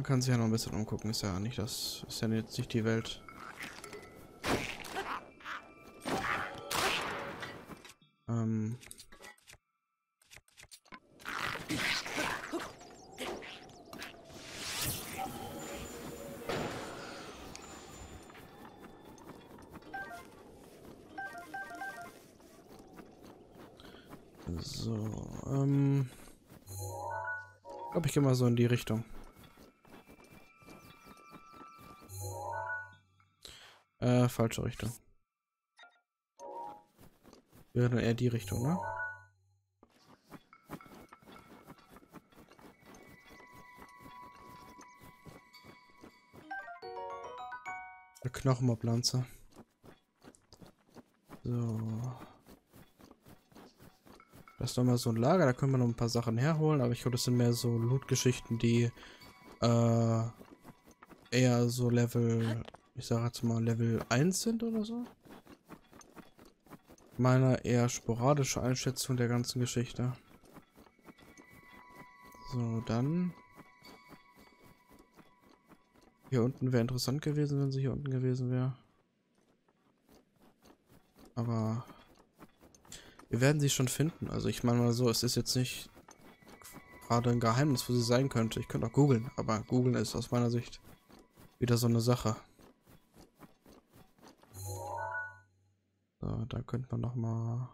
Man kann sich ja noch ein bisschen umgucken, ist ja nicht das, ist ja jetzt nicht die Welt. Ähm. So, ähm. Ich glaube, ich gehe mal so in die Richtung. Falsche Richtung. Wäre dann eher die Richtung, ne? Der Knochenmoblanze. So. Das ist nochmal so ein Lager, da können wir noch ein paar Sachen herholen, aber ich glaube, das sind mehr so Loot-Geschichten, die äh, eher so Level ich sage jetzt mal Level 1 sind oder so. Meiner eher sporadische Einschätzung der ganzen Geschichte. So, dann. Hier unten wäre interessant gewesen, wenn sie hier unten gewesen wäre. Aber wir werden sie schon finden. Also ich meine mal so, es ist jetzt nicht gerade ein Geheimnis, wo sie sein könnte. Ich könnte auch googeln, aber googeln ist aus meiner Sicht wieder so eine Sache. Da könnte man noch mal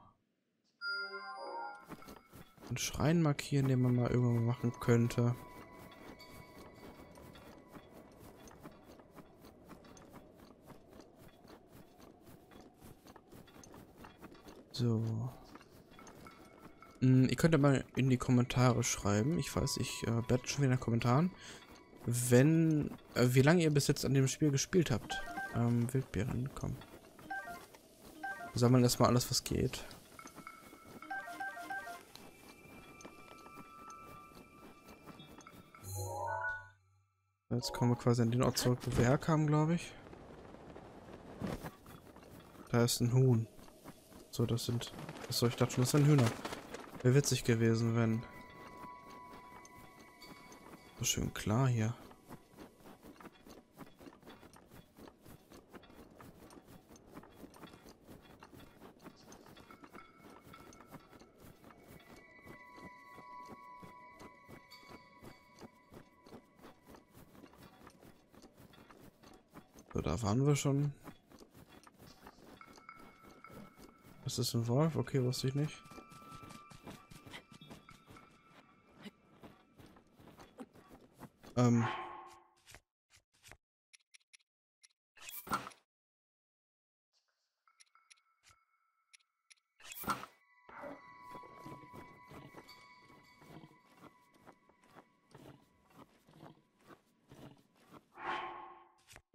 einen Schrein markieren, den man mal irgendwann machen könnte. So. Hm, ihr könnt ja mal in die Kommentare schreiben. Ich weiß, ich äh, werde schon wieder in den Kommentaren. Wenn, äh, wie lange ihr bis jetzt an dem Spiel gespielt habt. Ähm, Wildbeeren, komm. Wir sammeln erstmal alles, was geht. Jetzt kommen wir quasi an den Ort zurück, wo wir herkamen, glaube ich. Da ist ein Huhn. So, das sind... Achso, ich dachte schon, das sind Hühner. Wäre witzig gewesen, wenn... So schön klar hier. So, da waren wir schon. Ist das ein Wolf? Okay, wusste ich nicht. Ähm.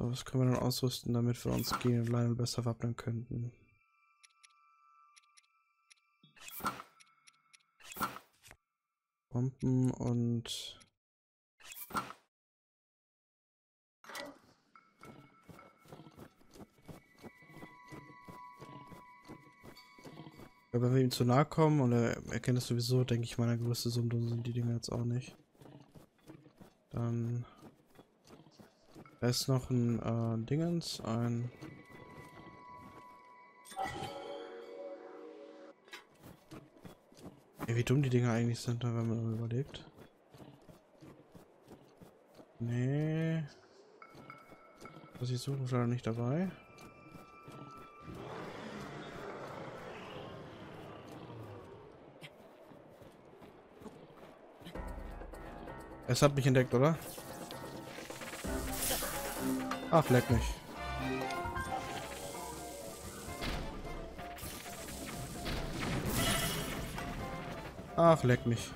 Was können wir dann ausrüsten, damit wir uns gegen Lionel besser wappnen könnten? Bomben und... Wenn wir ihm zu nahe kommen und er erkennt es sowieso, denke ich, meine größte Summe sind die Dinge jetzt auch nicht. Dann da ist noch ein äh, Dingens, ein... Ja, wie dumm die Dinger eigentlich sind, wenn man überlegt. Nee. Was ich suche, ist leider nicht dabei. Es hat mich entdeckt, oder? Ach, leck mich. Ach, leck mich.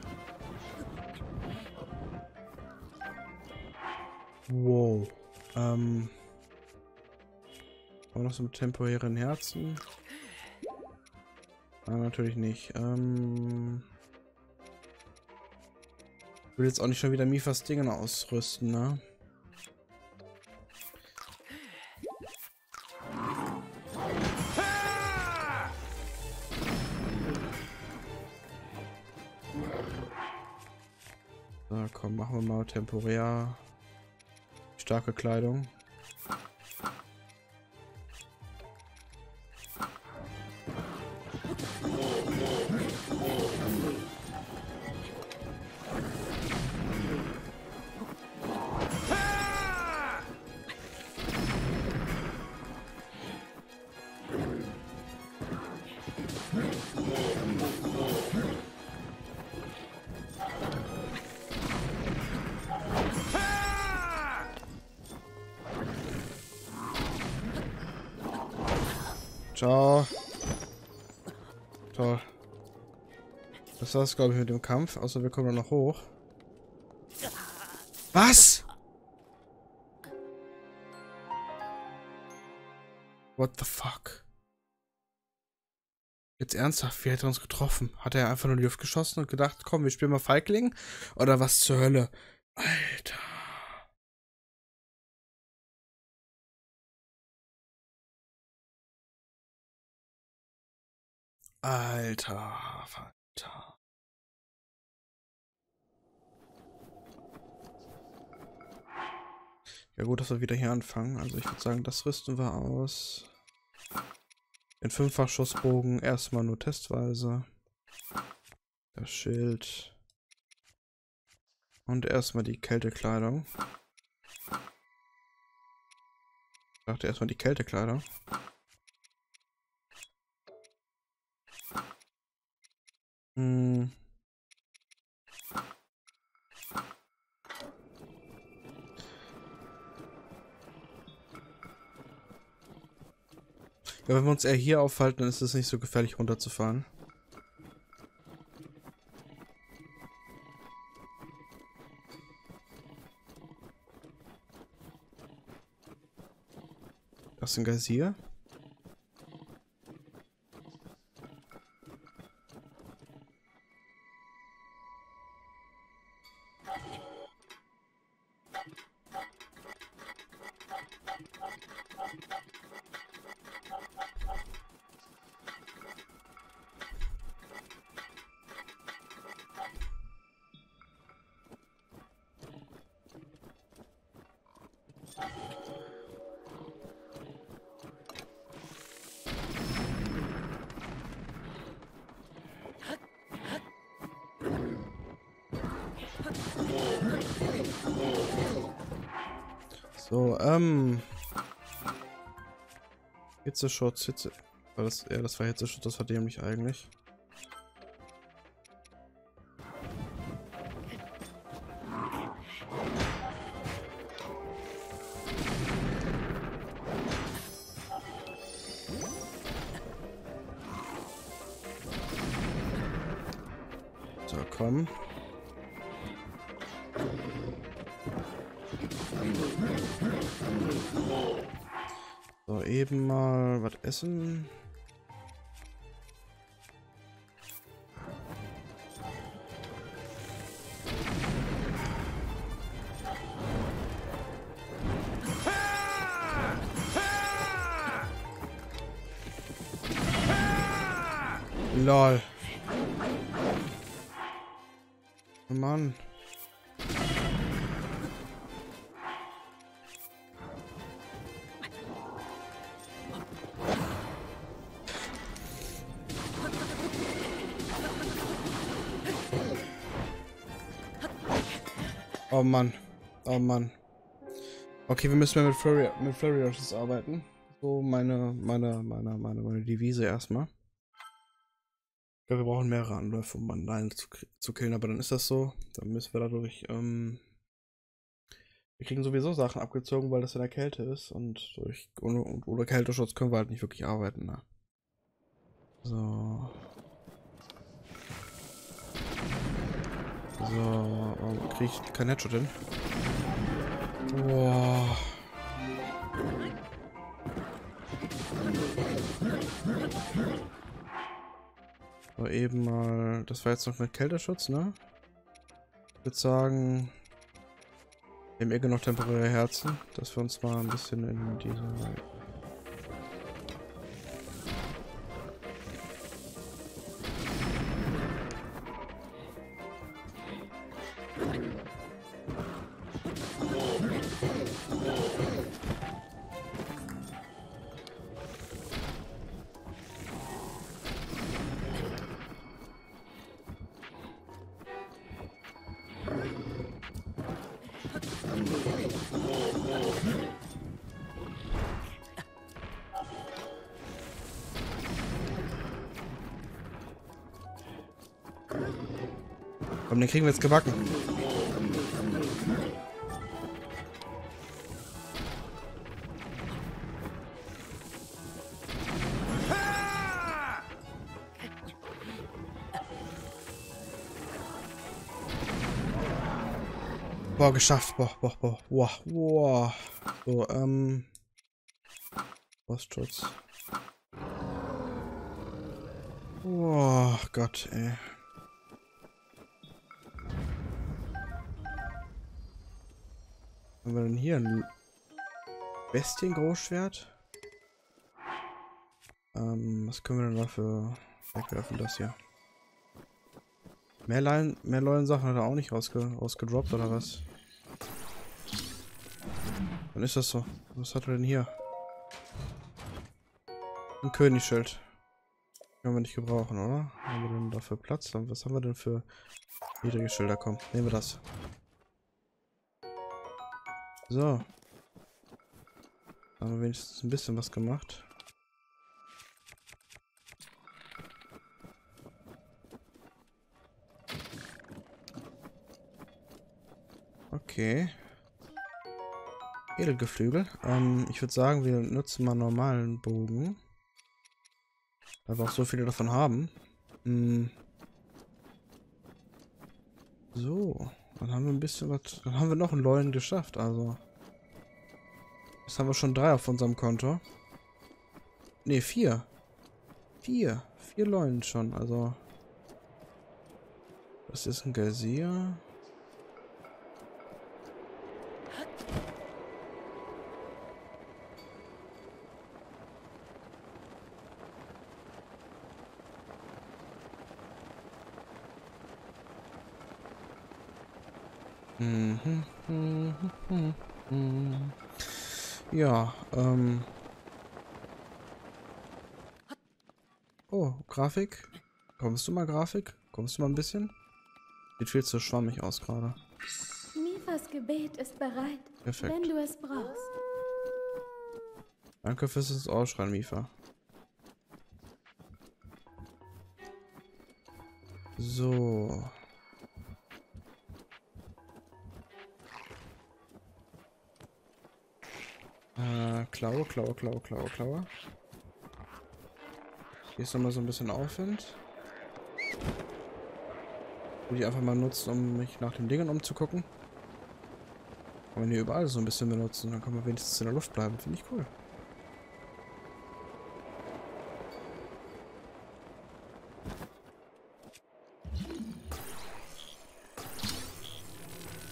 Wow. Ähm. Auch noch so mit temporären Herzen. Ah, natürlich nicht. Ähm. Ich will jetzt auch nicht schon wieder Mifas Dinge ausrüsten, ne? temporär. Starke Kleidung. Ciao. Toll. Das war's, glaube ich, mit dem Kampf. Außer wir kommen noch hoch. Was? What the fuck? Jetzt ernsthaft, wie hat er uns getroffen? Hat er einfach nur in die Luft geschossen und gedacht, komm, wir spielen mal Feigling? Oder was zur Hölle? Alter. Alter, Alter. Ja gut, dass wir wieder hier anfangen. Also ich würde sagen, das rüsten wir aus. Den Fünffachschussbogen erstmal nur testweise. Das Schild. Und erstmal die Kältekleidung. Ich dachte erstmal die Kältekleidung. Hm. Ja, wenn wir uns eher hier aufhalten, dann ist es nicht so gefährlich runterzufahren. Das ist ein Geysir. So, ähm. Hitzeschutz, Hitze. War das, ja, das war Hitzeschutz, das war dämlich eigentlich. Was essen. Lol. Mann. Oh Mann. Oh Mann. Okay, wir müssen mit Flurry, mit Flurry Rushes arbeiten. So meine, meine, meine, meine, meine Devise erstmal. Ich glaube, wir brauchen mehrere Anläufe, um alleine zu, zu killen, aber dann ist das so. Dann müssen wir dadurch, ähm, wir kriegen sowieso Sachen abgezogen, weil das in der Kälte ist und durch ohne, ohne Kälteschutz können wir halt nicht wirklich arbeiten. Ne? So. So, warum krieg ich kein Headshot hin? Boah. So, eben mal. Das war jetzt noch mit Kälteschutz, ne? Ich würde sagen. Haben eh genug temporäre Herzen, dass wir uns mal ein bisschen in diese Komm, den kriegen wir jetzt gebacken. Boah, geschafft. Boah, boah, boah. Boah, boah. So, ähm. Postschutz. Boah, Gott, ey. haben wir denn hier? Ein Bestien-Großschwert? Ähm, was können wir denn dafür wegwerfen, das hier? Mehr, Lein, mehr neuen Sachen hat er auch nicht rausge rausgedroppt, oder was? Dann ist das so. Was hat er denn hier? Ein Königsschild. Können wir nicht gebrauchen, oder? Haben wir denn dafür Platz? Was haben wir denn für niedrige Schilder? Komm, nehmen wir das. So. Haben wir wenigstens ein bisschen was gemacht. Okay. Edelgeflügel. Ähm, ich würde sagen, wir nutzen mal normalen Bogen. Weil wir auch so viele davon haben. Hm. So. Dann haben wir ein bisschen was. Dann haben wir noch einen Leunen geschafft, also. Jetzt haben wir schon drei auf unserem Konto. Ne, vier. Vier. Vier Leunen schon, also. Das ist ein Geysir. Ja, ähm. Oh, Grafik. Kommst du mal, Grafik? Kommst du mal ein bisschen? Sieht viel zu schwammig aus gerade. Mifas Gebet ist bereit, Perfekt. wenn du es brauchst. Danke fürs Ausschreien, Mifa. So. Klaue, Klaue, Klaue, Klaue, Klaue. Hier ist nochmal so ein bisschen Aufwind. Will ich einfach mal nutzen, um mich nach den Dingen umzugucken. Kann man hier überall so ein bisschen benutzen. Dann kann man wenigstens in der Luft bleiben. Finde ich cool.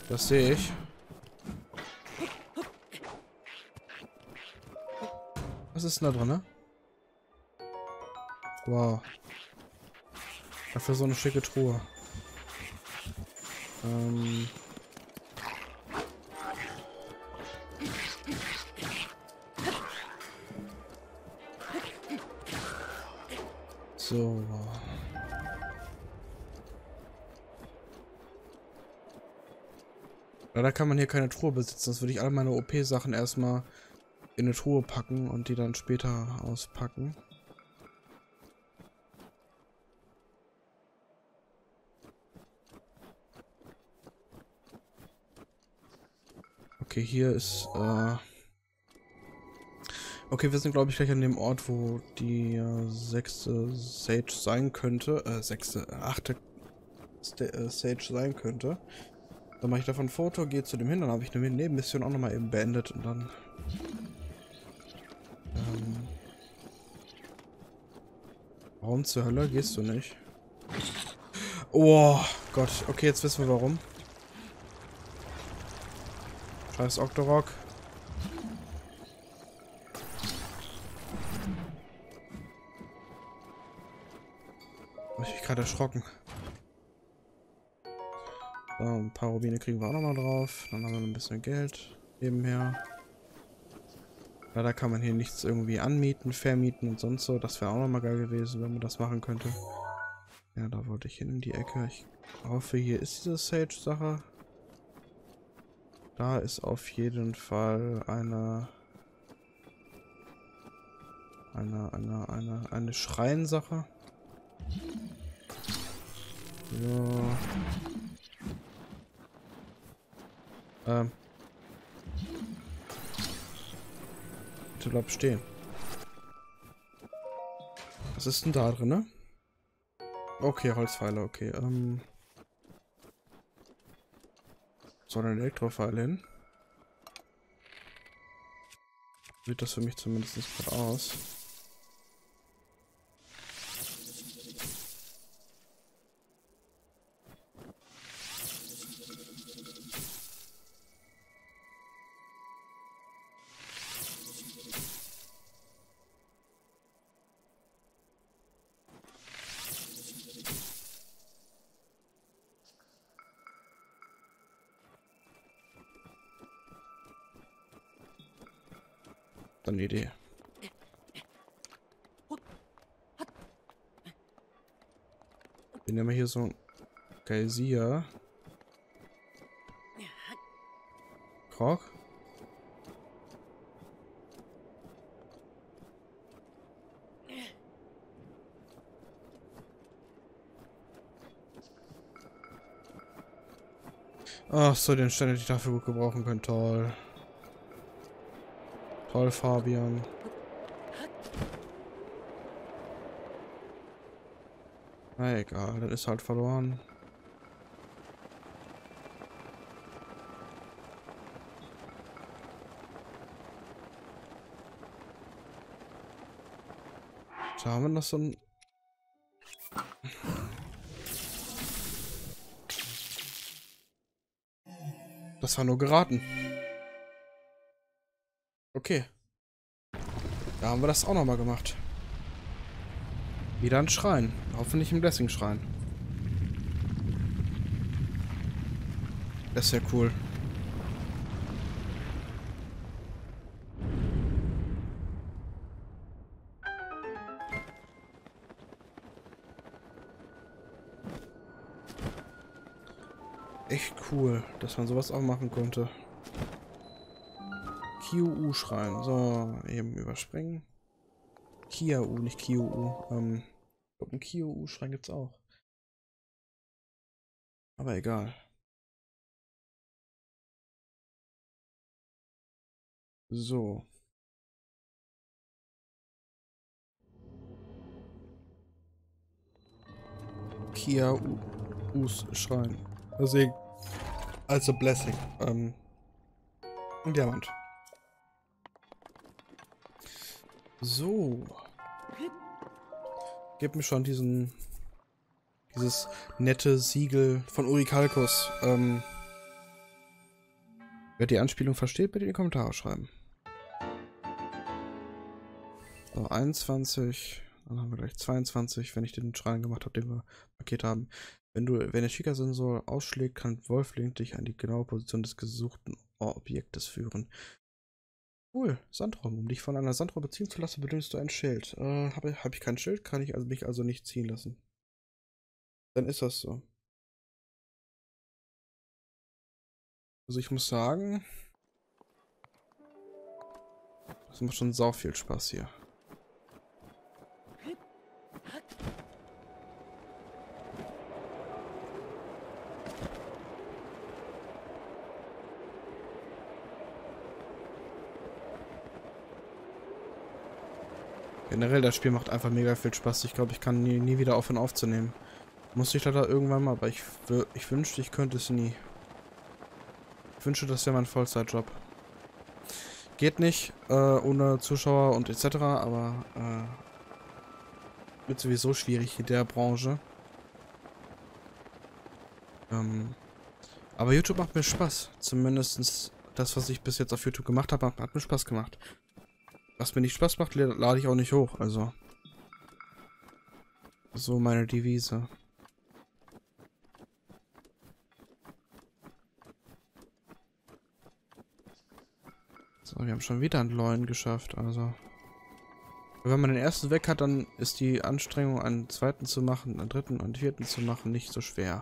Das sehe ich. Was ist denn da drin, ne? Wow. Dafür so eine schicke Truhe. Ähm. So. Leider kann man hier keine Truhe besitzen, sonst würde ich all meine OP-Sachen erstmal in eine Truhe packen und die dann später auspacken. Okay, hier ist, äh Okay, wir sind, glaube ich, gleich an dem Ort, wo die äh, sechste Sage sein könnte. Äh, sechste, achte St äh, Sage sein könnte. Dann mache ich davon ein Foto, gehe zu dem hin, dann habe ich eine Nebenmission auch nochmal eben beendet und dann warum zur Hölle gehst du nicht? Oh Gott, okay, jetzt wissen wir warum. Scheiß Octorok. Hab ich mich gerade erschrocken. So, ein paar Rubine kriegen wir auch nochmal drauf. Dann haben wir ein bisschen Geld nebenher. Leider kann man hier nichts irgendwie anmieten, vermieten und sonst so. Das wäre auch nochmal geil gewesen, wenn man das machen könnte. Ja, da wollte ich hin in die Ecke. Ich hoffe, hier ist diese Sage-Sache. Da ist auf jeden Fall eine eine eine eine eine Schreinsache. So. Ähm. Bleib stehen. Was ist denn da drin, ne? Okay, Holzpfeile, okay. Ähm. Soll ein Elektropfeil hin? Sieht das für mich zumindest gerade aus. Dann eine Idee. Wir nehmen hier so ein Geysir. Krog. Ach so, den Stein hätte ich dafür gut gebrauchen können. Toll. Toll, Fabian. Na egal, das ist halt verloren. Da haben wir noch so ein... Das war nur geraten. Okay. Da haben wir das auch nochmal gemacht. Wieder ein Schrein. Hoffentlich im Blessing-Schrein. Das ist ja cool. Echt cool, dass man sowas auch machen konnte. QU-Schrein. So, eben überspringen. Kia-U, nicht QU. Ähm, einen QU-Schrein gibt's auch. Aber egal. So. Kia U's Schrein. Also, also Blessing. Ähm, Diamant. So. Gib mir schon diesen dieses nette Siegel von Uri Kalkus. Ähm, wer die Anspielung versteht, bitte in die Kommentare schreiben. So, 21. Dann haben wir gleich 22, wenn ich den Schrein gemacht habe, den wir markiert haben. Wenn du, wenn der Schika-Sensor ausschlägt, kann Wolflink dich an die genaue Position des gesuchten Objektes führen. Cool, Sandraum. Um dich von einer Sandrobbe ziehen zu lassen, benötigst du ein Schild. Äh, habe hab ich kein Schild, kann ich also mich also nicht ziehen lassen. Dann ist das so. Also ich muss sagen, das macht schon sau viel Spaß hier. Generell, das Spiel macht einfach mega viel Spaß. Ich glaube, ich kann nie, nie wieder aufhören aufzunehmen. Muss ich leider irgendwann mal, aber ich, ich wünschte, ich könnte es nie. Ich wünsche, das wäre mein Vollzeitjob. Geht nicht, äh, ohne Zuschauer und etc., aber äh, wird sowieso schwierig in der Branche. Ähm, aber YouTube macht mir Spaß. Zumindest das, was ich bis jetzt auf YouTube gemacht habe, hat mir Spaß gemacht. Was mir nicht Spaß macht, lade ich auch nicht hoch, also. So meine Devise. So, wir haben schon wieder einen neuen geschafft, also. Wenn man den ersten weg hat, dann ist die Anstrengung, einen zweiten zu machen, einen dritten und vierten zu machen, nicht so schwer.